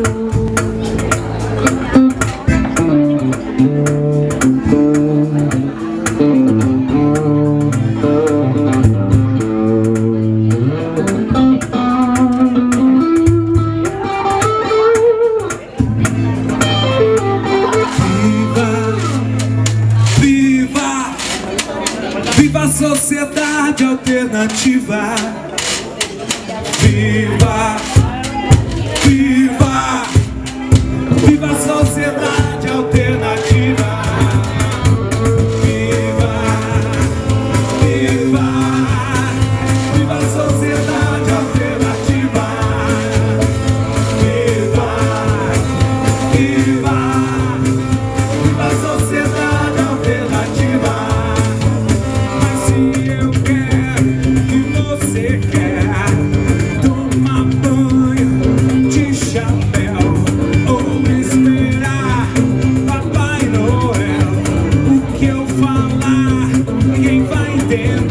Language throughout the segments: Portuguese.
Viva viva, viva a sociedade alternativa. Viva Viva. stand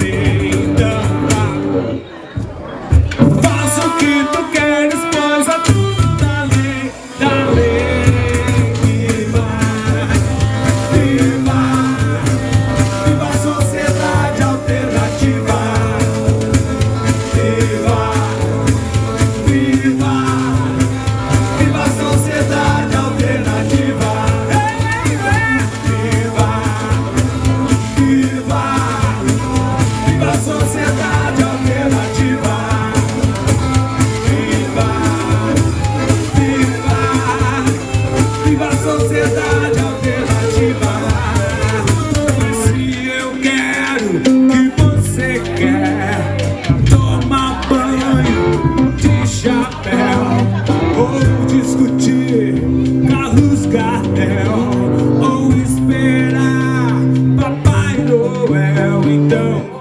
então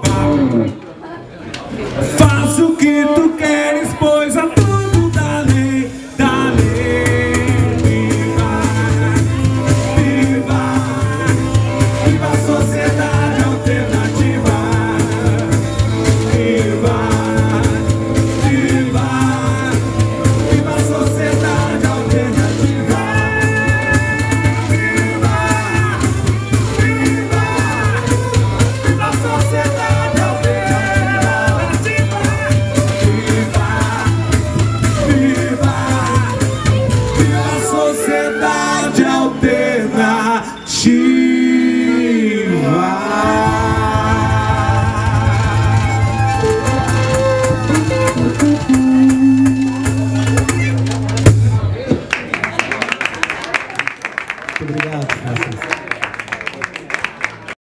Muito obrigado.